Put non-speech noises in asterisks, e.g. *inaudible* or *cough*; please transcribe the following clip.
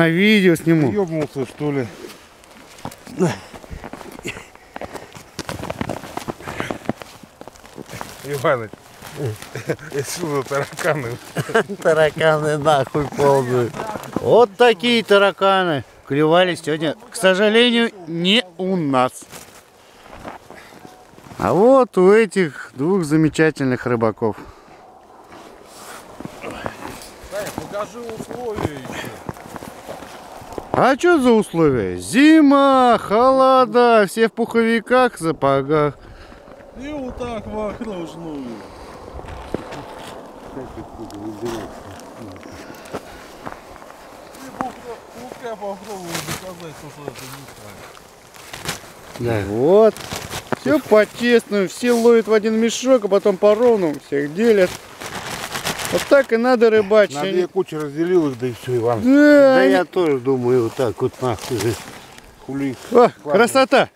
на видео сниму. Ёбнулся, что ли? Иваныч, *laughs* отсюда тараканы. Тараканы нахуй полные. Вот такие тараканы клевали сегодня, к сожалению, не у нас. А вот у этих двух замечательных рыбаков. Дай, покажи условия еще. А что за условия? Зима, холода, все в пуховиках, сапогах. И вот так в окружную. Ты пука попробовал доказать, что это не так. Да. Вот. Все по-честному, все ловят в один мешок, а потом по ровному всех делят. Вот так и надо рыбачить. Надо Они- я кучу разделил их, да и все, Иван. Да, Да они- я тоже думаю вот так вот нахуй. Хули. О, красота!